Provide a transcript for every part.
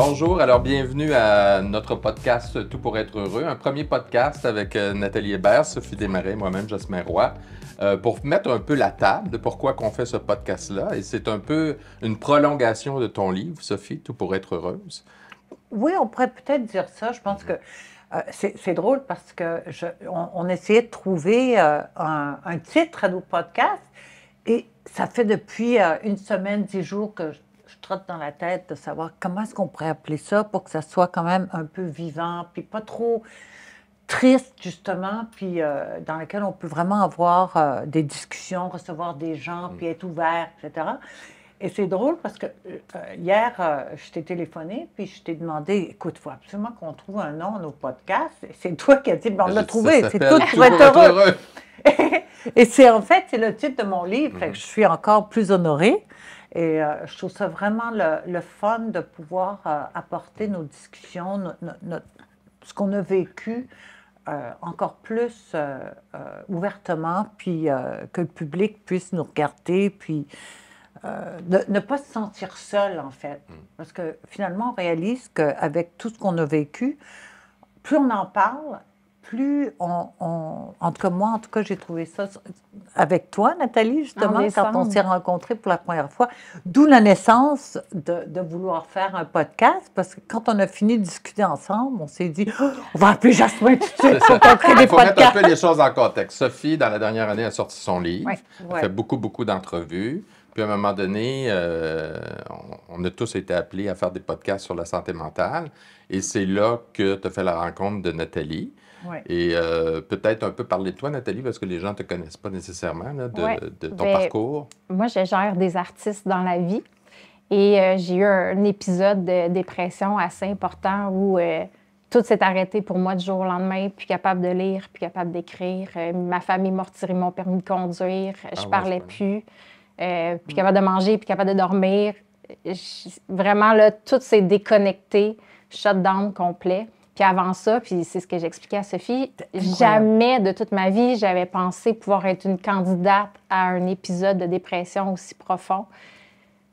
Bonjour, alors bienvenue à notre podcast Tout pour être heureux, un premier podcast avec euh, Nathalie Hébert, Sophie Desmarais, moi-même Jasmin Roy, euh, pour mettre un peu la table de pourquoi qu'on fait ce podcast-là. Et c'est un peu une prolongation de ton livre, Sophie, Tout pour être heureuse. Oui, on pourrait peut-être dire ça. Je pense que euh, c'est drôle parce que je, on, essayait de trouver un, un, titre à nos podcasts et ça fait depuis une semaine, dix jours que je trotte dans la tête de savoir comment est-ce qu'on pourrait appeler ça pour que ça soit quand même un peu vivant, puis pas trop triste, justement, puis euh, dans lequel on peut vraiment avoir euh, des discussions, recevoir des gens, puis être ouvert, etc. Et c'est drôle parce que euh, hier, je t'ai téléphoné, puis je t'ai demandé, écoute, il faut absolument qu'on trouve un nom à nos podcasts. C'est toi qui as dit, ben, on l'a trouvé, c'est tout pour être heureux. Et c'est en fait, c'est le titre de mon livre, je suis encore plus honorée. Et euh, je trouve ça vraiment le, fun de pouvoir euh, apporter nos discussions, ce qu'on a vécu euh, encore plus ouvertement, puis que le public puisse nous regarder, puis ne, pas se sentir seul, en fait. Mm. Parce que finalement, on réalise qu'avec tout ce qu'on a vécu, plus on en parle, plus on, En tout cas, moi, en tout cas, j'ai trouvé ça avec toi, Nathalie, justement, quand on s'est rencontrés pour la première fois. D'où la naissance de, vouloir faire un podcast, parce que quand on a fini de discuter ensemble, on s'est dit oh, on va appeler Jasmin tout de suite pour des Il faut mettre un peu les choses en contexte. Sophie, dans la dernière année, a sorti son livre. Elle a fait beaucoup, beaucoup d'entrevues. Puis à un moment donné, euh, on, a tous été appelés à faire des podcasts sur la santé mentale. Et c'est là que tu as fait la rencontre de Nathalie. Et euh, peut-être un peu parler de toi, Nathalie, parce que les gens ne te connaissent pas nécessairement de, ton ben, parcours. Moi, je gère des artistes dans la vie. Et euh, j'ai eu un épisode de dépression assez important où euh, tout s'est arrêté pour moi du jour au lendemain, plus capable de lire, plus capable d'écrire. ma famille m'a retiré mon permis de conduire. Je ne ah parlais plus. plus capable de manger, plus capable de dormir. vraiment, là, tout s'est déconnecté, shutdown complet. Puis avant ça, puis c'est ce que j'expliquais à Sophie, jamais de toute ma vie, j'avais pensé pouvoir être une candidate à un épisode de dépression aussi profond.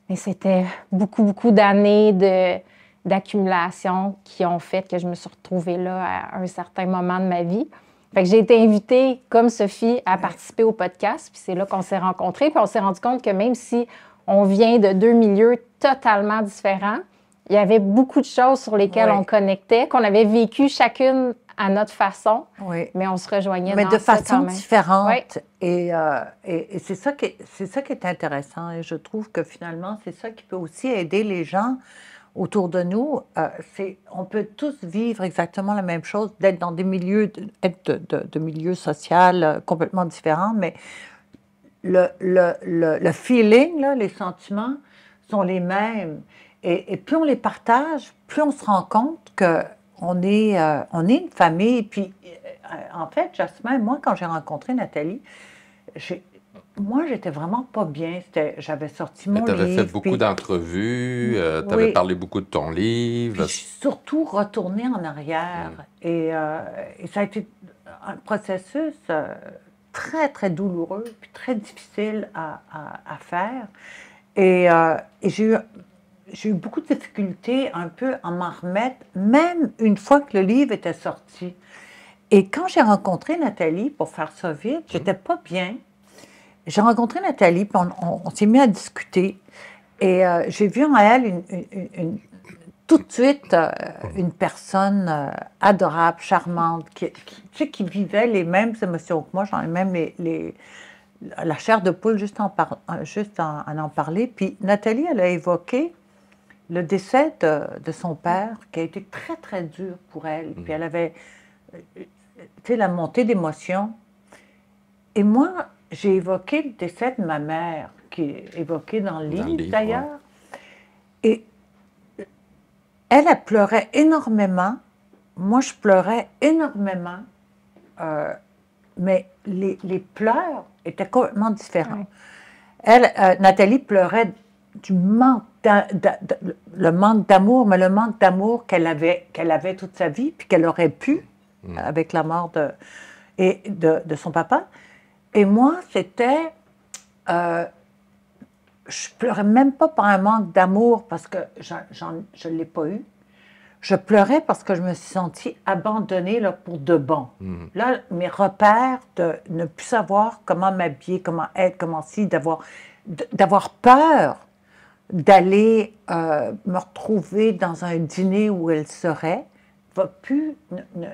Mais c'était beaucoup, beaucoup d'années de, d'accumulation qui ont fait que je me suis retrouvée là à un certain moment de ma vie. Fait que j'ai été invitée, comme Sophie, à participer au podcast. Puis c'est là qu'on s'est rencontrés. Puis on s'est rendu compte que même si on vient de deux milieux totalement différents, il y avait beaucoup de choses sur lesquelles on connectait, qu'on avait vécu chacune à notre façon, mais on se rejoignait mais de façon différente. Euh, et, et, c'est ça, qui est, ça qui est intéressant. Et je trouve que finalement, c'est ça qui peut aussi aider les gens autour de nous. Euh, c'est, on peut tous vivre exactement la même chose, d'être dans des milieux, être de, de, milieux sociaux euh, complètement différents, mais le, le, le, le feeling, là, les sentiments sont les mêmes. Et, plus on les partage, plus on se rend compte qu'on est, euh, on est une famille. Puis, euh, en fait, Jasmin, moi, quand j'ai rencontré Nathalie, moi, j'étais vraiment pas bien. J'avais sorti mon livre. Tu avais fait beaucoup d'entrevues, euh, tu avais parlé beaucoup de ton livre. Puis, je suis surtout retournée en arrière. Mm. Et, ça a été un processus très, très douloureux, puis très difficile à, à, faire. Et, et j'ai eu j'ai eu beaucoup de difficultés un peu à m'en remettre, même une fois que le livre était sorti. Et quand j'ai rencontré Nathalie, pour faire ça vite, j'étais pas bien. J'ai rencontré Nathalie, puis on, s'est mis à discuter. Et euh, j'ai vu en elle une, tout de suite euh, une personne euh, adorable, charmante, qui, qui, vivait les mêmes émotions que moi. J'en ai même les, la chair de poule juste, en, juste en, en, en parler. Puis Nathalie, elle a évoqué le décès de, son père, qui a été très, très dur pour elle. Puis elle avait, euh, tu sais, la montée d'émotions. Et moi, j'ai évoqué le décès de ma mère, qui est évoqué dans le livre, d'ailleurs. Et elle, elle pleurait énormément. Moi, je pleurais énormément. Euh, mais les, pleurs étaient complètement différents. Elle, euh, Nathalie pleurait du manque, le manque d'amour, mais le manque d'amour qu'elle avait, qu'elle avait toute sa vie, puis qu'elle aurait pu, mm. avec la mort de, et de, son papa. Et moi, c'était. Euh, je pleurais même pas par un manque d'amour parce que je ne l'ai pas eu. je pleurais parce que je me suis sentie abandonnée là, pour de bon. Mm. Là, mes repères de ne plus savoir comment m'habiller, comment être, comment si, d'avoir, d'avoir peur d'aller euh, me retrouver dans un dîner où elle serait, va plus,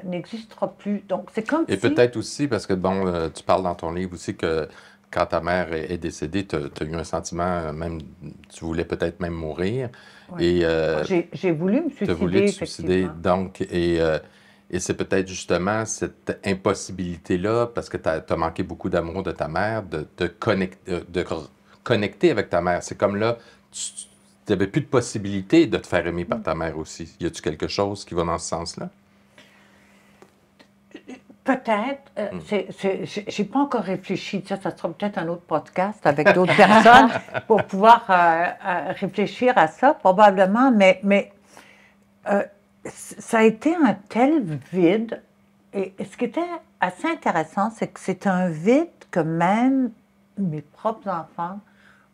n'existera plus. Donc, c'est comme Et peut-être aussi, parce que, bon, euh, tu parles dans ton livre aussi que quand ta mère est, décédée, tu as, eu un sentiment, euh, même, tu voulais peut-être même mourir. Et j'ai voulu me suicider. Voulu te suicider, donc, et, et c'est peut-être justement cette impossibilité-là, parce que tu as, manqué beaucoup d'amour de ta mère, de, de, de connecter avec ta mère. C'est comme là, tu n'avais plus de possibilité de te faire aimer par ta mère aussi. Y a-tu quelque chose qui va dans ce sens-là? Peut-être. Euh. Je n'ai pas encore réfléchi. Ça, ça sera peut-être un autre podcast avec d'autres personnes pour pouvoir euh, euh, réfléchir à ça, probablement. Mais, mais ça a été un tel vide. Et, et ce qui était assez intéressant, c'est que c'est un vide que même mes propres enfants,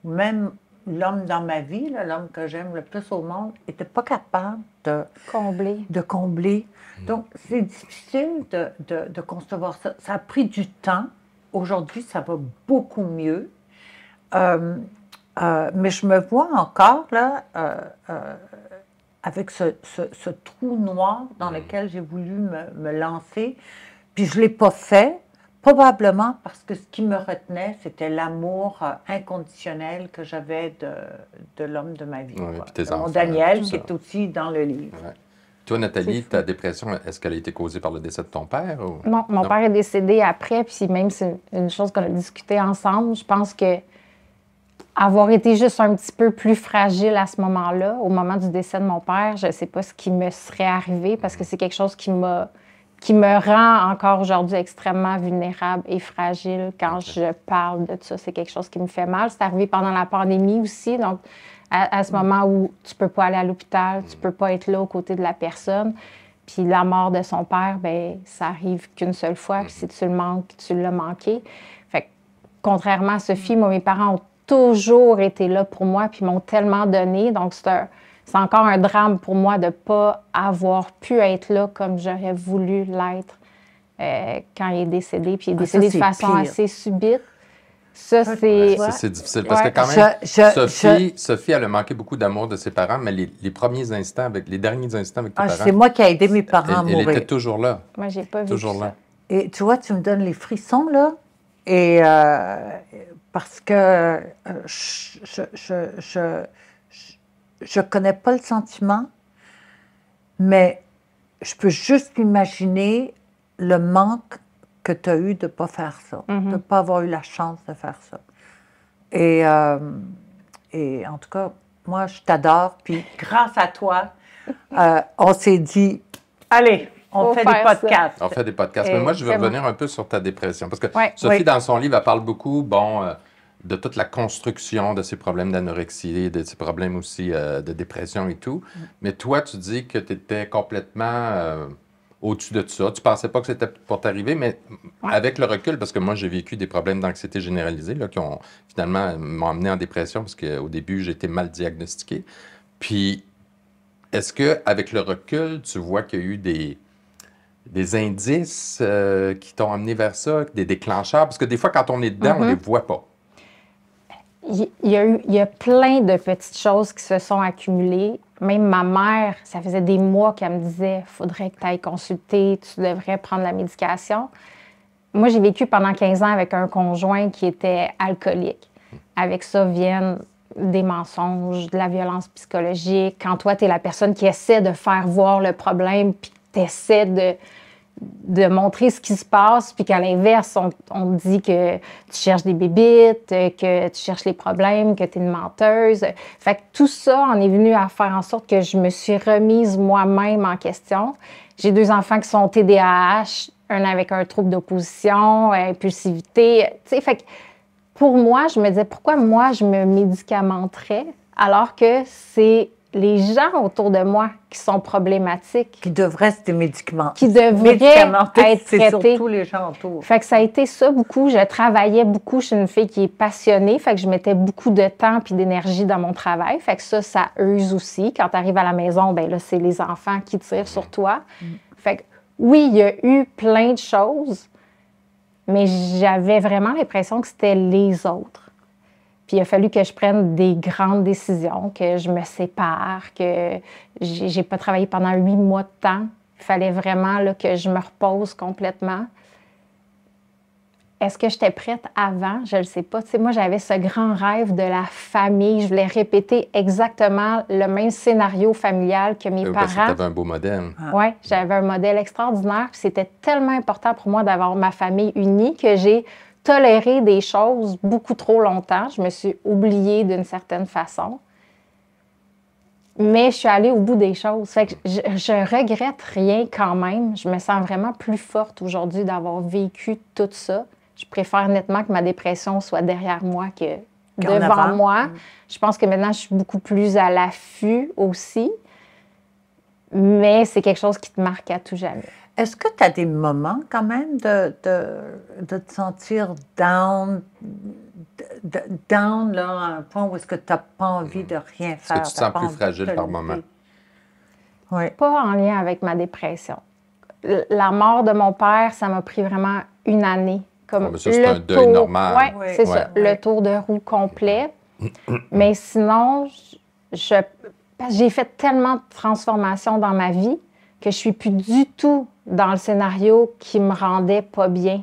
même l'homme dans ma vie, l'homme que j'aime le plus au monde, n'était pas capable de combler. De combler. Donc, c'est difficile de, de, concevoir ça. Ça a pris du temps. Aujourd'hui, ça va beaucoup mieux. Euh, euh, mais je me vois encore là euh, avec ce, ce, trou noir dans mm. lequel j'ai voulu me, me, lancer. Puis je ne l'ai pas fait Probablement parce que ce qui me retenait, c'était l'amour euh, inconditionnel que j'avais de, de l'homme de ma vie. mon Daniel, qui est aussi dans le livre. Toi, Nathalie, ta dépression, est-ce qu'elle a été causée par le décès de ton père? Non, mon père est décédé après, puis même c'est une chose qu'on a discuté ensemble. Je pense que avoir été juste un petit peu plus fragile à ce moment-là, au moment du décès de mon père, je ne sais pas ce qui me serait arrivé parce que c'est quelque chose qui m'a qui me rend encore aujourd'hui extrêmement vulnérable et fragile quand je parle de ça. C'est quelque chose qui me fait mal. C'est arrivé pendant la pandémie aussi. Donc, à, ce mm. moment où tu peux pas aller à l'hôpital, tu peux pas être là aux côtés de la personne. Puis la mort de son père, ben ça arrive qu'une seule fois. Puis si tu le manques, tu l'as manqué. Fait contrairement à Sophie, moi, mes parents ont toujours été là pour moi, puis m'ont tellement donné. Donc, c'est un c'est encore un drame pour moi de ne pas avoir pu être là comme j'aurais voulu l'être euh, quand il est décédé. Puis il est ah, décédé de façon assez subite. Ça, c'est. c'est difficile. Parce que quand même, Sophie, Sophie, elle a manqué beaucoup d'amour de ses parents, mais les, premiers instants, avec les derniers instants avec tes ah, parents. C'est moi qui ai aidé mes parents à mourir. Elle était toujours là. Moi, j'ai pas vu. Toujours là. Et tu vois, tu me donnes les frissons, là. Et euh, parce que euh, je, je ne connais pas le sentiment, mais je peux juste imaginer le manque que tu as eu de ne pas faire ça, de ne mhm. pas avoir eu la chance de faire ça. Et, euh, et en tout cas, moi, je t'adore. Puis grâce à toi, euh, on s'est dit, allez, on fait des podcasts. On fait des podcasts. Mais moi, je veux revenir un peu sur ta dépression. Parce que Sophie, dans son livre, elle parle beaucoup, bon, euh, de toute la construction de ces problèmes d'anorexie, de ces problèmes aussi euh, de dépression et tout. Mm. Mais toi, tu dis que tu étais complètement euh, au-dessus de tout ça. Tu pensais pas que c'était pour t'arriver, mais avec le recul, parce que moi, j'ai vécu des problèmes d'anxiété généralisée là, qui ont finalement m'ont amené en dépression parce qu'au début, j'ai été mal diagnostiqué. Puis, est-ce que avec le recul, tu vois qu'il y a eu des des indices euh, qui t'ont amené vers ça, des déclencheurs? Parce que des fois, quand on est dedans, on ne mm-hmm. les voit pas il y, a eu, il y a plein de petites choses qui se sont accumulées. Même ma mère, ça faisait des mois qu'elle me disait faudrait que tu ailles consulter, tu devrais prendre la médication. Moi, j'ai vécu pendant 15 ans avec un conjoint qui était alcoolique. Avec ça viennent des mensonges, de la violence psychologique. Quand toi, tu es la personne qui essaie de faire voir le problème, puis tu essaies de, de montrer ce qui se passe, puis qu'à l'inverse, on, on, dit que tu cherches des bébites, que tu cherches les problèmes, que tu es une menteuse. Fait que tout ça en est venu à faire en sorte que je me suis remise moi-même en question. J'ai deux enfants qui sont TDAH, un avec un trouble d'opposition, impulsivité. Tu fait que pour moi, je me disais pourquoi moi je me médicamenterais alors que c'est les gens autour de moi qui sont problématiques. Qui devraient être des médicaments. Qui devraient être traités. Surtout les gens autour. Fait que ça a été ça beaucoup. Je travaillais beaucoup. Je suis une fille qui est passionnée. Fait que je mettais beaucoup de temps puis d'énergie dans mon travail. Fait que ça, ça use aussi. Quand tu arrives à la maison, ben là, c'est les enfants qui tirent sur toi. Mm. Fait que oui, il y a eu plein de choses, mais j'avais vraiment l'impression que c'était les autres. Puis il a fallu que je prenne des grandes décisions, que je me sépare, que j'ai pas travaillé pendant huit mois de temps. Il fallait vraiment là, que je me repose complètement. Est-ce que j'étais prête avant? Je ne le sais pas. Tu sais, moi, j'avais ce grand rêve de la famille. Je voulais répéter exactement le même scénario familial que mes parents. Tu avais un beau modèle. Ah. Oui, j'avais un modèle extraordinaire. C'était tellement important pour moi d'avoir ma famille unie que j'ai toléré des choses beaucoup trop longtemps. Je me suis oubliée d'une certaine façon. Mais je suis allée au bout des choses. Fait que je, je regrette rien quand même. Je me sens vraiment plus forte aujourd'hui d'avoir vécu tout ça. Je préfère nettement que ma dépression soit derrière moi que devant moi. Mm. Je pense que maintenant, je suis beaucoup plus à l'affût aussi. Mais c'est quelque chose qui te marque à tout jamais. Est-ce que tu as des moments quand même de, de, te sentir down, down là, à un point où est-ce que tu n'as pas envie de rien faire? Est-ce que tu te sens plus fragile par moment? Oui. Pas en lien avec ma dépression. La mort de mon père, ça m'a pris vraiment une année. Comme ça, c'est un deuil normal. Oui, c'est ça, le tour de roue complet. Mais sinon, j'ai fait tellement de transformations dans ma vie que je suis plus du tout dans le scénario qui me rendait pas bien.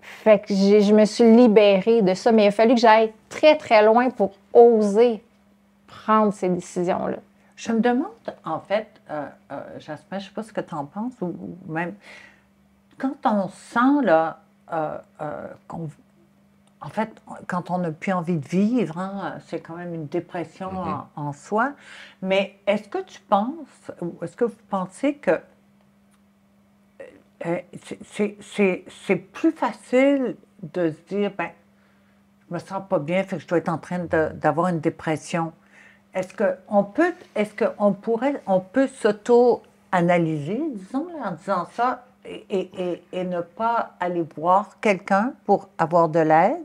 Fait que je me suis libérée de ça, mais il a fallu que j'aille très, très loin pour oser prendre ces décisions-là. Je me demande, en fait, euh, euh Jasmin, je ne sais pas ce que tu en penses, ou, même quand on sent là, euh, euh, qu'on en fait, quand on n'a plus envie de vivre, hein, c'est quand même une dépression mm-hmm. en, soi. Mais est-ce que tu penses, ou est-ce que vous pensez que c'est plus facile de se dire, ben, je me sens pas bien, fait que je dois être en train d'avoir une dépression. Est-ce qu'on peut, est-ce qu'on pourrait, on peut s'auto-analyser, disons, en disant ça, et, ne pas aller voir quelqu'un pour avoir de l'aide?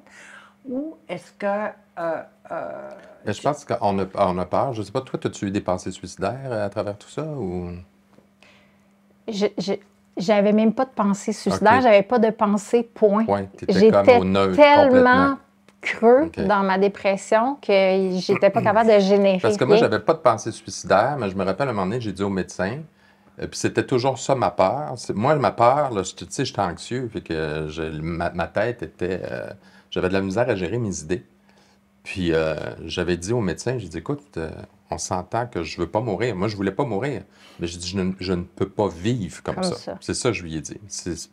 Ou est-ce que... Euh, euh, je pense qu'on a, on a peur. Je ne sais pas, toi, as-tu eu des pensées suicidaires à travers tout ça? Ou... Je, j'avais même pas de pensée suicidaire, j'avais pas de pensée point. J'étais tellement creux dans ma dépression que j'étais pas capable de générer. Parce que moi, j'avais pas de pensée suicidaire, mais je me rappelle à un moment donné, j'ai dit au médecin, et euh, puis c'était toujours ça ma peur. Moi, ma peur, tu sais, j'étais anxieux, fait que ma, tête était. Euh, j'avais de la misère à gérer mes idées. Puis euh, j'avais dit au médecin, j'ai dit, écoute, on s'entend que je veux pas mourir. Moi, je voulais pas mourir. Mais j'ai dit, je ne, peux pas vivre comme, ça. C'est ça que je lui ai dit.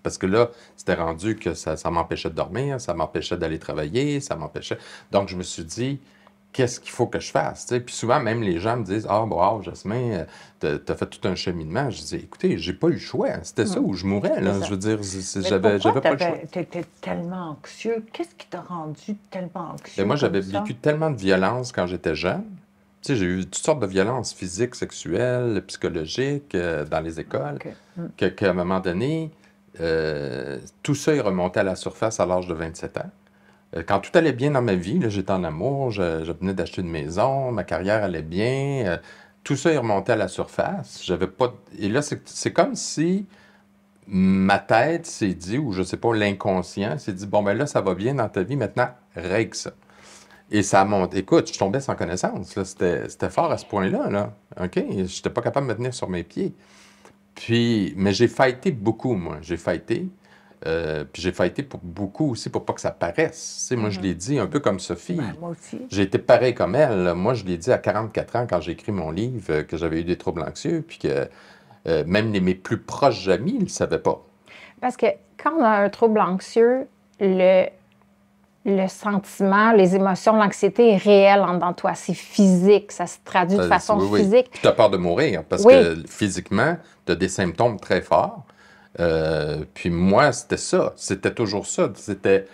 Parce que là, c'était rendu que ça, ça m'empêchait de dormir, ça m'empêchait d'aller travailler, ça m'empêchait. Donc, je me suis dit, qu'est-ce qu'il faut que je fasse? Puis souvent, même les gens me disent Ah, bon, Jasmin, euh, tu as fait tout un cheminement. Je dis Écoutez, j'ai pas eu le choix. C'était ça où je mourrais. Là. Je veux dire, j'avais pas le choix. Tu étais tellement anxieux? Qu'est-ce qui t'a rendu tellement anxieux? Et moi, j'avais vécu tellement de violence quand j'étais jeune. Tu sais, j'ai eu toutes sortes de violences physiques, sexuelles, psychologiques euh, dans les écoles, mm. qu'à un moment donné, euh, tout ça est remonté à la surface à l'âge de 27 ans. Euh, quand tout allait bien dans ma vie, j'étais en amour, je, venais d'acheter une maison, ma carrière allait bien, tout ça est remonté à la surface. J'avais pas. Et là, c'est comme si ma tête s'est dit, ou je sais pas, l'inconscient s'est dit bon, ben là, ça va bien dans ta vie, maintenant, règle ça. Et ça monte. Écoute, je tombais sans connaissance. C'était fort à ce point-là. Là. OK? Je n'étais pas capable de me tenir sur mes pieds. Puis, mais j'ai fighté beaucoup, moi. J'ai fighté. Euh, puis j'ai fighté pour beaucoup aussi pour pas que ça paraisse. moi, je mhm. l'ai dit un peu comme Sophie. Ben, moi aussi. J'ai été pareil comme elle. Moi, je l'ai dit à 44 ans quand j'ai écrit mon livre euh, que j'avais eu des troubles anxieux, puis que euh, même les, mes plus proches amis ne le savaient pas. Parce que quand on a un trouble anxieux, le, le sentiment, les émotions, l'anxiété est réelle en toi. C'est physique, ça se traduit de façon physique. Tu as peur de mourir parce que physiquement, tu as des symptômes très forts. Euh, puis moi, c'était ça. C'était toujours ça. C'était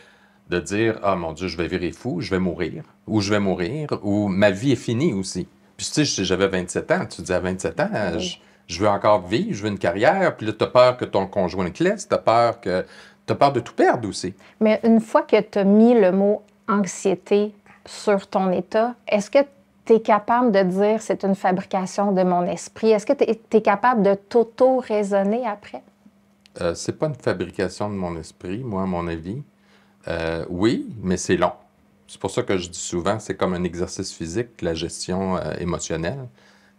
de dire Ah mon Dieu, je vais virer fou, je vais mourir, ou je vais mourir, ou ma vie est finie aussi. Puis tu sais, j'avais 27 ans. Tu dis à 27 ans, je, veux encore vivre, je veux une carrière. Puis là, tu as peur que ton conjoint te laisse, tu as peur que. Tu as peur de tout perdre aussi. Mais une fois que tu as mis le mot anxiété sur ton état, est-ce que tu es capable de dire c'est une fabrication de mon esprit? Est-ce que tu es, capable de t'auto-raisonner après? Euh, c'est pas une fabrication de mon esprit, moi, à mon avis. Euh, oui, mais c'est long. C'est pour ça que je dis souvent, c'est comme un exercice physique, la gestion euh, émotionnelle.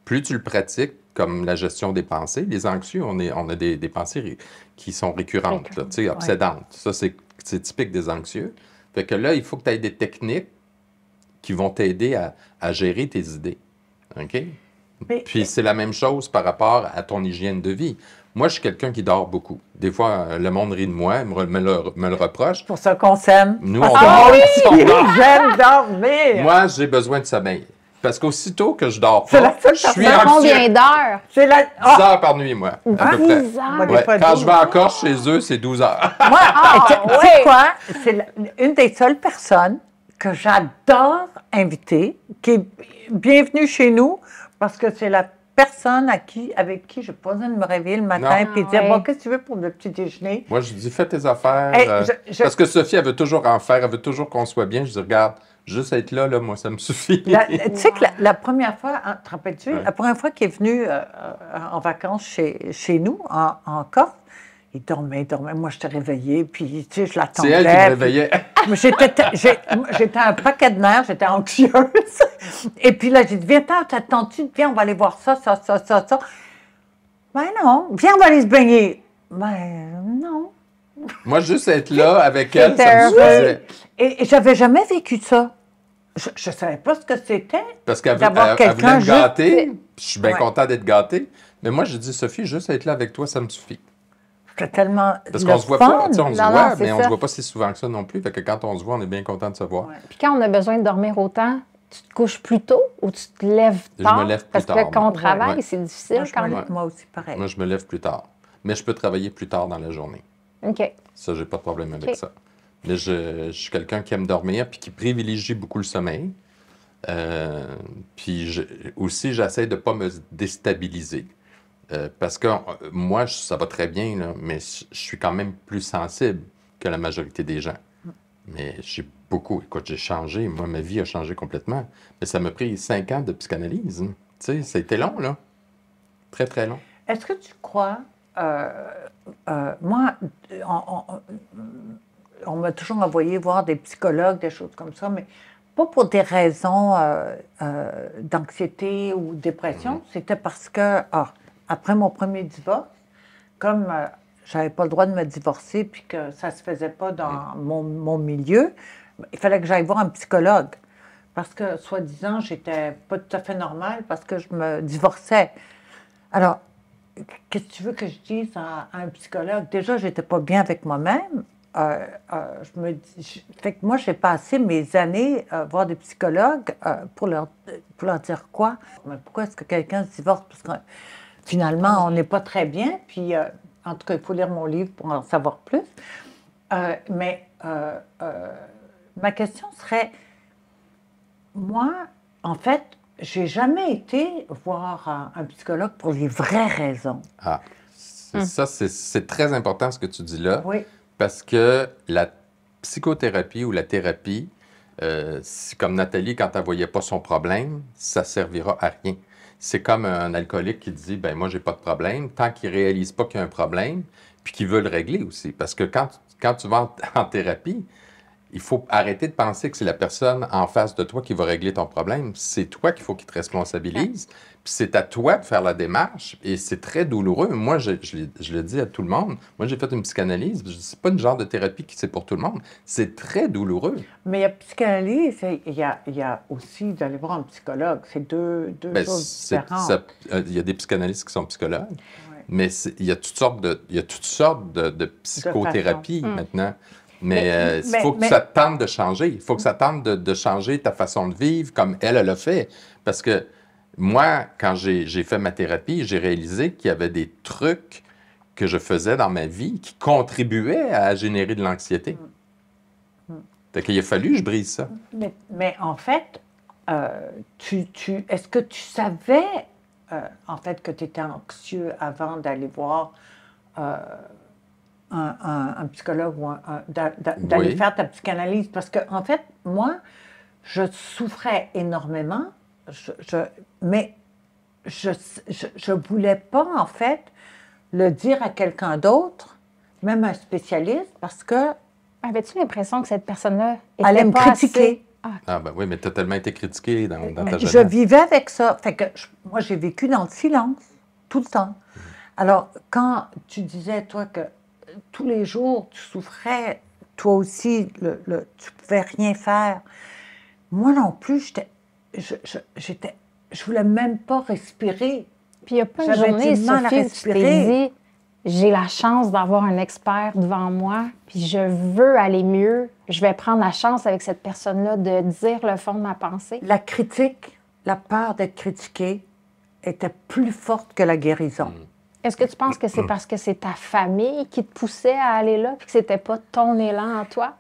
Plus tu le pratiques, comme la gestion des pensées, les anxieux, on, est, on a des, pensées qui sont récurrentes, sais, obsédantes. Ça, c'est typique des anxieux. Fait que là, il faut que tu aies des techniques qui vont t'aider à, gérer tes idées. OK? Puis c'est la même chose par rapport à ton hygiène de vie. Moi, je suis quelqu'un qui dort beaucoup. Des fois, euh, le monde rit de moi, me, me, le, me le, reproche. Pour ça qu'on s'aime. Nous, on dort. Oui, j'aime dormir. Moi, j'ai besoin de sommeil. Parce qu'aussitôt que je dors pas, la je suis combien d'heures? C'est la... 10 ah! heures par nuit, moi. À peu près. Ouais. Quand je vais encore chez eux, c'est 12 heures. Moi, ah, tu sais quoi? C'est une des seules personnes que j'adore inviter, qui est bienvenue chez nous, parce que c'est la personne à qui, avec qui je pas besoin de me réveiller le matin et dire ah, Bon, qu'est-ce que tu veux pour le petit déjeuner? Moi, je dis Fais tes affaires. Euh, parce que Sophie, elle veut toujours en faire, elle veut toujours qu'on soit bien. Je dis Regarde, juste être là, là, moi, ça me suffit. tu sais que la, première fois, hein, te rappelles-tu, la première fois qu'il est venu euh, euh, en vacances chez, chez nous, en, en Corse, il dormait, il dormait. Moi, je t'ai réveillé, puis tu sais, je l'attendais. C'est elle qui me réveillait. J'étais un paquet de nerfs, j'étais anxieuse. Et puis là, j'ai dit, viens, t'attends-tu? Viens, on va aller voir ça, ça, ça, ça, ça. Ben non. Viens, on va aller se baigner. Ben non. Moi, juste être là avec elle, ça me suffisait. Et, et j'avais jamais vécu ça. Je ne savais pas ce que c'était. Parce qu'elle voulait me gâter. Je suis bien content d'être gâté. Mais moi, je dis, Sophie, juste être là avec toi, ça me suffit tellement. Parce qu'on se voit pas, on se voit, mais on se voit pas si souvent que ça non plus. Fait que quand on se voit, on est bien content de se voir. Puis quand on a besoin de dormir autant, tu te couches plus tôt ou tu te lèves tard? Je me lève plus Parce tard. Parce que quand on travaille, c'est difficile moi, quand même. Moi aussi, pareil. Moi, je me lève plus tard. Mais je peux travailler plus tard dans la journée. OK. Ça, j'ai pas de problème avec ça. Je, je suis quelqu'un qui aime dormir puis qui privilégie beaucoup le sommeil. Euh, puis aussi, j'essaie de ne pas me déstabiliser. Euh, parce que euh, moi, ça va très bien, mais je suis quand même plus sensible que la majorité des gens. Mais j'ai beaucoup, écoute, j'ai changé. Moi, ma vie a changé complètement. Mais ça m'a pris cinq ans de psychanalyse. Tu sais, c'était long, là. Très, très long. Est-ce que tu crois, moi, on, m'a toujours envoyé voir des psychologues, des choses comme ça, mais pas pour des raisons d'anxiété ou de dépression. Mm-hmm. C'était parce que, ah, après mon premier divorce, comme je euh, j'avais pas le droit de me divorcer puis que ça se faisait pas dans mon, milieu, il fallait que j'aille voir un psychologue. Parce que, soi-disant, j'étais pas tout à fait normale parce que je me divorçais. Alors, qu'est-ce que tu veux que je dise à, un psychologue? Déjà, j'étais pas bien avec moi-même. Euh, euh, je me fait que moi, j'ai passé mes années à voir des psychologues pour, leur, pour leur dire quoi? Mais pourquoi est-ce que quelqu'un se divorce? Parce que finalement, on n'est pas très bien. Puis, euh, en tout cas, il faut lire mon livre pour en savoir plus. Euh, mais euh, ma question serait, moi, en fait, j'ai jamais été voir un, psychologue pour les vraies raisons. Ah, hum. ça, c'est très important ce que tu dis là. Oui. Parce que la psychothérapie ou la thérapie, comme Nathalie, quand elle ne voyait pas son problème, ça servira à rien. C'est comme un alcoolique qui dit ben moi j'ai pas de problème. Tant qu'il réalise pas qu'il y a un problème puis qu'il veut le régler aussi. Parce que quand quand tu vas en thérapie il faut arrêter de penser que c'est la personne en face de toi qui va régler ton problème. C'est toi qu'il faut qu'il te responsabilise. Puis c'est à toi de faire la démarche. Et c'est très douloureux. Moi, je, le dis à tout le monde. Moi, j'ai fait une psychanalyse. C'est pas une genre de thérapie qui c'est pour tout le monde. C'est très douloureux. Mais il y a psychanalyse, il y a, il y a aussi d'aller voir un psychologue. C'est deux, deux ben, choses différentes. Euh, il y a des psychanalystes qui sont psychologues. Mais il y a toutes sortes de, il y a toutes sortes de, de psychothérapie hum. maintenant. Mais euh, il faut que ça tente de changer. Il faut que ça tente de, changer ta façon de vivre comme elle, elle a fait. Parce que moi, quand j'ai fait ma thérapie, j'ai réalisé qu'il y avait des trucs que je faisais dans ma vie qui contribuaient à générer de l'anxiété. Mm. Mm. Fait qu'il a fallu que je brise ça. Mais, en fait, euh, tu, tu, est-ce que tu savais, euh, en fait, que tu étais anxieux avant d'aller voir euh, un, psychologue ou d'aller faire ta psychanalyse? Parce que, en fait, moi, je souffrais énormément, je, mais je ne voulais pas, en fait, le dire à quelqu'un d'autre, même un spécialiste, parce que... Avais-tu l'impression que cette personne-là allait me critiquer? Ah, ah, ben oui, mais tu as tellement été critiqué dans, ta jeunesse. Je vivais avec ça. Fait que moi, j'ai vécu dans le silence, tout le temps. Alors, quand tu disais, toi, que tous les jours, tu souffrais, toi aussi, le, le, tu pouvais rien faire. Moi non plus, j'étais, je, j'étais, je voulais même pas respirer. Puis il n'y a pas une journée, Sophie, tu t'es dit, j'ai la chance d'avoir un expert devant moi, puis je veux aller mieux, je vais prendre la chance avec cette personne-là de dire le fond de ma pensée. La critique, la peur d'être critiqué était plus forte que la guérison. Mm. Est-ce que tu penses que c'est parce que c'est ta famille qui te poussait à aller là, puis que c'était pas ton élan en toi?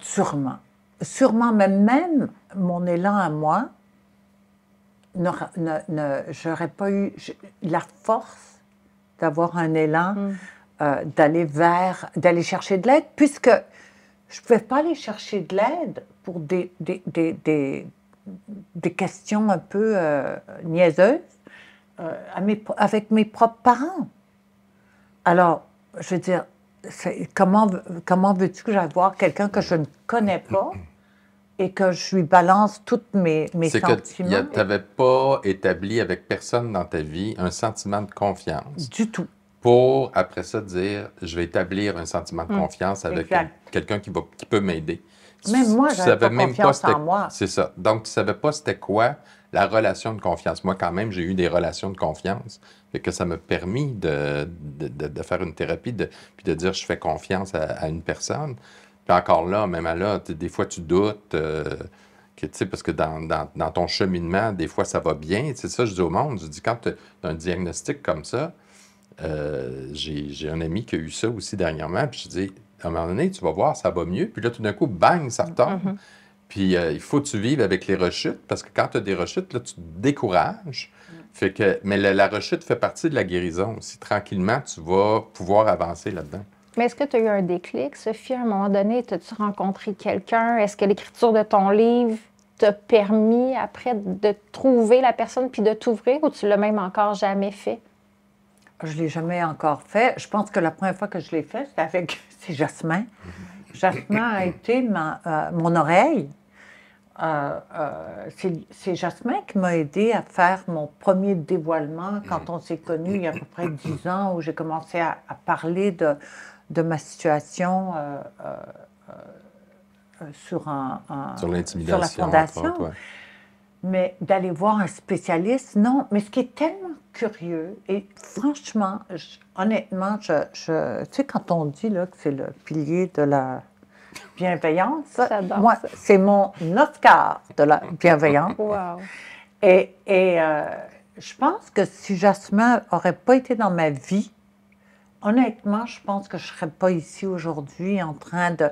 Sûrement. Sûrement, mais même mon élan à moi, ne, j'aurais pas eu la force d'avoir un élan, mm. euh, d'aller vers, d'aller chercher de l'aide, puisque je ne pouvais pas aller chercher de l'aide pour des, des, des, des, questions un peu euh, niaiseuses à mes, avec mes propres parents. Alors, je veux dire, comment, comment veux-tu que j'aille voir quelqu'un que je ne connais pas et que je lui balance toutes mes, mes sentiments? C'est que tu n'avais pas établi avec personne dans ta vie un sentiment de confiance. Du tout. Pour, après ça, dire, je vais établir un sentiment de hum, confiance avec quelqu'un qui, qui peut m'aider. Même moi, j'avais pas même confiance en moi. C'est ça. Donc, tu ne savais pas c'était quoi la relation de confiance. Moi, quand même, j'ai eu des relations de confiance. et que ça m'a permis de, de, faire une thérapie, de, puis de dire je fais confiance à une personne. Puis encore là, même là, des fois, tu doutes. Euh, que, parce que dans, dans, ton cheminement, des fois, ça va bien. C'est ça, je dis au monde. Je dis, quand tu as un diagnostic comme ça, euh, j'ai un ami qui a eu ça aussi dernièrement. Puis je dis, à un moment donné, tu vas voir, ça va mieux. Puis là, tout d'un coup, bang, ça retombe. Mm-hmm. Puis euh, il faut que tu vives avec les rechutes, parce que quand tu as des rechutes, là, tu te décourages. Mm. Fait que, mais la, rechute fait partie de la guérison aussi. Tranquillement, tu vas pouvoir avancer là-dedans. Mais est-ce que tu as eu un déclic, Sophie, à un moment donné? As-tu rencontré quelqu'un? Est-ce que l'écriture de ton livre t'a permis après de trouver la personne puis de t'ouvrir ou tu l'as même encore jamais fait? Je ne l'ai jamais encore fait. Je pense que la première fois que je l'ai fait, c'était avec c'est Jasmin. Jasmin a été ma, euh, mon oreille. Euh, euh, c'est Jasmin qui m'a aidé à faire mon premier dévoilement quand on s'est connus il y a à peu près dix ans, où j'ai commencé à, parler de, de ma situation euh, euh, euh, sur, un, sur, la fondation. Mais d'aller voir un spécialiste, non. Mais ce qui est tellement curieux, et franchement, honnêtement, je, je, tu sais, quand on dit là, que c'est le pilier de la bienveillance, moi, c'est mon Oscar de la bienveillance. wow. Et, et je pense que si Jasmin n'aurait pas été dans ma vie, honnêtement, je pense que je ne serais pas ici aujourd'hui en train de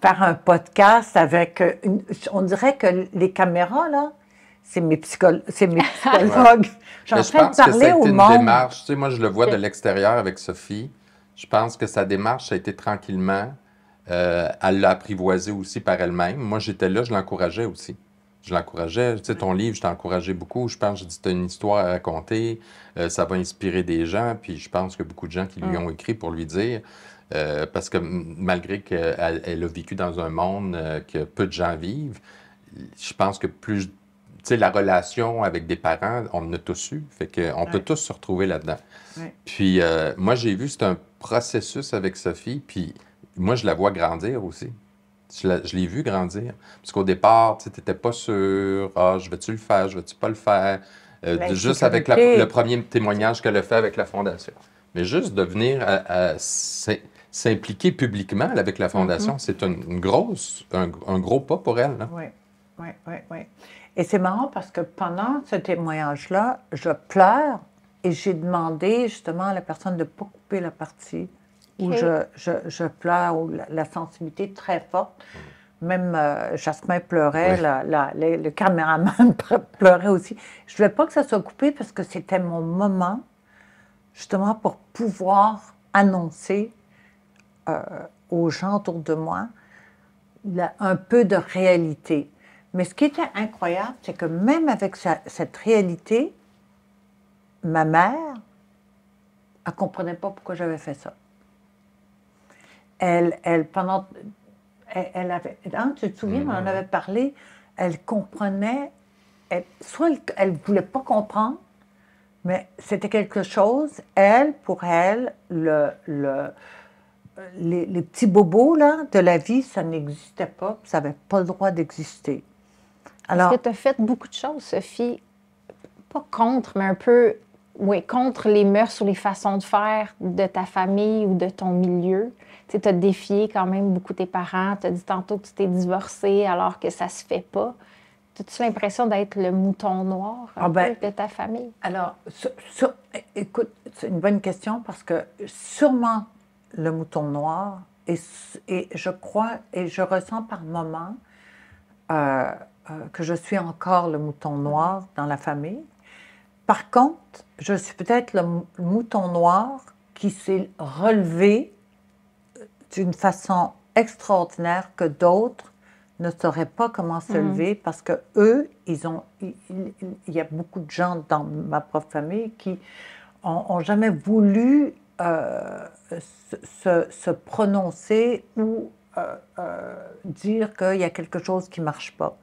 faire un podcast avec. Euh, on dirait que les caméras, là, c'est mes, c'est mes psychologues. Je suis en train de parler au monde. Une démarche. Tu sais, moi, je le vois de l'extérieur avec Sophie. Je pense que sa démarche, ça a été tranquillement. Euh, elle l'a apprivoisée aussi par elle-même. Moi, j'étais là, je l'encourageais aussi je l'encourageais. Tu sais, ton livre, je t'ai encouragé beaucoup. Je pense, je tu as une histoire à raconter, euh, ça va inspirer des gens. Puis je pense que beaucoup de gens qui lui mm. ont écrit pour lui dire, euh, parce que malgré qu'elle elle a vécu dans un monde euh, que peu de gens vivent, je pense que plus, sais, la relation avec des parents, on en a tous eu. Fait qu'on peut tous se retrouver là-dedans. Puis moi, j'ai vu, c'est un processus avec Sophie. Puis moi, je la vois grandir aussi. Je l'ai vu grandir. Parce qu'au départ, tu n'étais pas sûr. Ah, je vais-tu le faire, je vais-tu pas le faire. Euh, juste avec le premier témoignage qu'elle a fait avec la Fondation. Mais juste de venir à, s'impliquer publiquement avec la Fondation, mm-hmm. c'est une, grosse, un, gros pas pour elle. Oui, oui, oui. Et c'est marrant parce que pendant ce témoignage-là, je pleure et j'ai demandé justement à la personne de ne pas couper la partie où je, je, je, pleure, où la, sensibilité est très forte. Même euh, Jasmin pleurait, le caméraman pleurait aussi. Je ne voulais pas que ça soit coupé parce que c'était mon moment, justement, pour pouvoir annoncer euh, aux gens autour de moi un peu de réalité. Mais ce qui était incroyable, c'est que même avec cette réalité, ma mère, elle ne comprenait pas pourquoi j'avais fait ça. Elle, elle pendant, elle, avait, hein, tu te souviens, on en mm-hmm. avait parlé, elle comprenait, soit elle ne voulait pas comprendre, mais c'était quelque chose, elle, pour elle, le, le, les, les, petits bobos là, de la vie, ça n'existait pas, ça n'avait pas le droit d'exister. Alors, Est-ce que tu as fait beaucoup de choses, Sophie, pas contre, mais un peu oui, contre les mœurs ou les façons de faire de ta famille ou de ton milieu. Tu as défié quand même beaucoup tes parents. Tu as dit tantôt que tu t'es divorcé alors que ça se fait pas. As-tu l'impression d'être le mouton noir ah ben, de ta famille? Alors, écoute, c'est une bonne question parce que sûrement le mouton noir, et, et je crois et je ressens par moments euh, euh, que je suis encore le mouton noir dans la famille. Par contre, je suis peut-être le mouton noir qui s'est relevé euh, d'une façon extraordinaire que d'autres ne sauraient pas comment se mhm. lever parce que eux, ils ont, il, y a beaucoup de gens dans ma propre famille qui ont, jamais voulu euh, se, prononcer ou euh, dire qu'il y a quelque chose qui ne marche pas.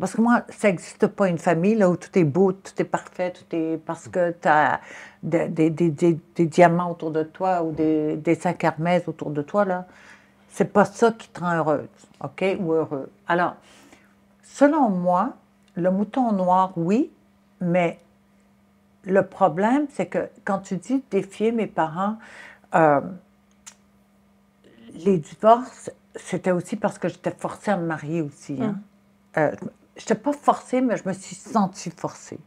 Parce que moi, ça n'existe pas une famille là, où tout est beau, tout est parfait, tout est parce que tu as des, des, des, des, diamants autour de toi ou des, des sacs Hermès autour de toi. là. C'est pas ça qui te rend heureuse, OK, ou heureux. Alors, selon moi, le mouton noir, oui, mais le problème, c'est que quand tu dis défier mes parents, euh, les divorces, c'était aussi parce que j'étais forcée à me marier aussi. Hein. Hum. Euh, je n'étais pas forcée, mais je me suis sentie forcée.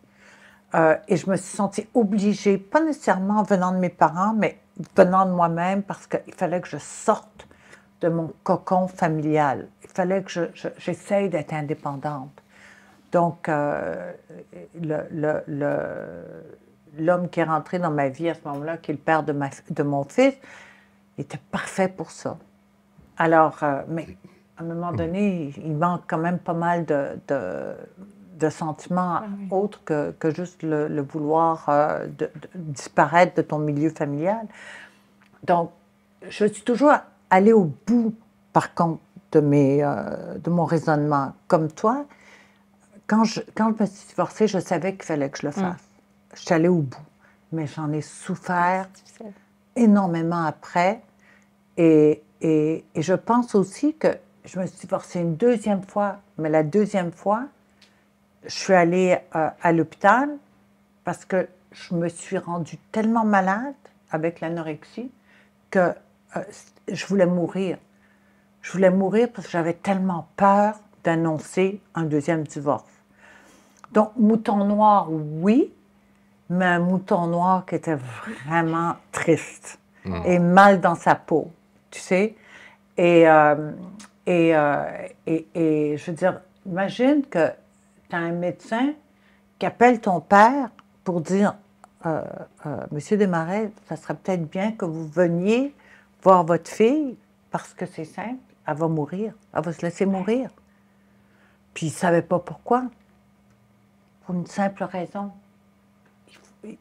Euh, et je me suis sentie obligée, pas nécessairement venant de mes parents, mais venant de moi-même, parce qu'il fallait que je sorte de mon cocon familial. Il fallait que j'essaye d'être indépendante. Donc, euh, l'homme qui est rentré dans ma vie à ce moment-là, qui est le père de, mon fils, était parfait pour ça. Alors, euh, mais un moment mm. donné, il manque quand même pas mal de, de, sentiments ah autres que, que, juste le, vouloir euh, de, disparaître de ton milieu familial. Donc, je suis toujours allée au bout, par contre, de, mes, euh, de mon raisonnement. Comme toi, quand je, quand je me suis divorcée, je savais qu'il fallait que je le mm. fasse. Je suis allée au bout. Mais j'en ai souffert énormément après. Et, et, et, je pense aussi que je me suis divorcée une deuxième fois, mais la deuxième fois, je suis allée euh, à l'hôpital parce que je me suis rendue tellement malade avec l'anorexie que euh, je voulais mourir. Je voulais mourir parce que j'avais tellement peur d'annoncer un deuxième divorce. Donc, mouton noir, oui, mais un mouton noir qui était vraiment triste mmh. et mal dans sa peau, tu sais. Et, euh, euh, et, et, je veux dire, imagine que tu as un médecin qui appelle ton père pour dire euh, euh, Monsieur Desmarais, ça serait peut-être bien que vous veniez voir votre fille parce que c'est simple, elle va mourir, elle va se laisser mourir. Puis il ne savait pas pourquoi. Pour une simple raison.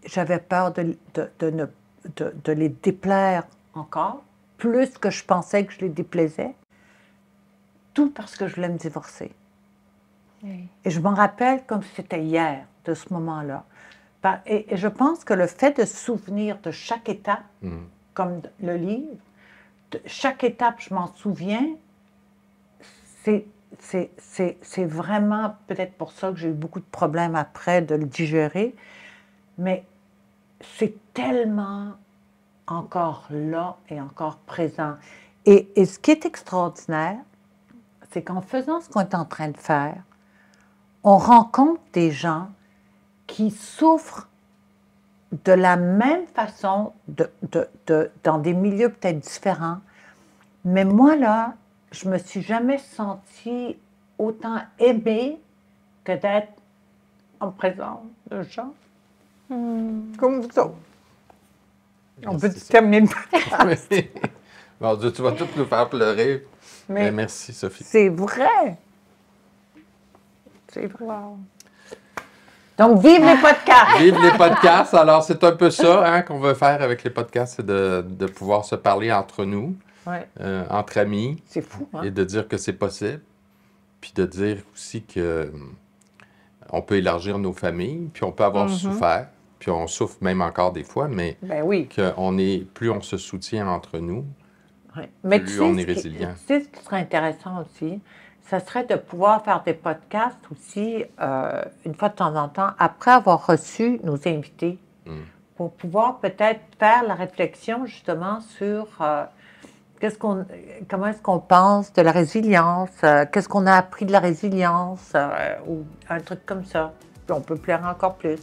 J'avais peur de, de, de, de les déplaire encore, plus que je pensais que je les déplaisais tout parce que je voulais me divorcer. Et je m'en rappelle comme si c'était hier, de ce moment-là. Et, je pense que le fait de se souvenir de chaque étape, mm. comme le livre, de chaque étape, je m'en souviens, c'est vraiment peut-être pour ça que j'ai eu beaucoup de problèmes après de le digérer, mais c'est tellement encore là et encore présent. Et, et ce qui est extraordinaire, c'est qu'en faisant ce qu'on est en train de faire, on rencontre des gens qui souffrent de la même façon, de, dans des milieux peut-être différents. Mais moi, là, je me suis jamais sentie autant aimée que d'être en présence de gens hmm. comme vous autres. On peut terminer le podcast. Bon Dieu, tu vas tout nous faire pleurer. Mais, merci, Sophie. C'est vrai. C'est vrai. Donc, vive les podcasts! Vive les podcasts! Alors, c'est un peu ça hein, qu'on veut faire avec les podcasts, c'est de, de, pouvoir se parler entre nous, euh, entre amis. C'est fou, hein? Et de dire que c'est possible. Puis de dire aussi que euh, on peut élargir nos familles, puis on peut avoir mm-hmm. souffert, puis on souffre même encore des fois, mais ben oui. on est, plus on se soutient entre nous, mais plus on est résilient. tu sais ce qui serait intéressant aussi? ça serait de pouvoir faire des podcasts aussi, euh, une fois de temps en temps, après avoir reçu nos invités, mm. pour pouvoir peut-être faire la réflexion justement sur euh, qu'est-ce qu'on, comment est-ce qu'on pense de la résilience, euh, qu'est-ce qu'on a appris de la résilience, ou un truc comme ça. Puis on peut plaire encore plus.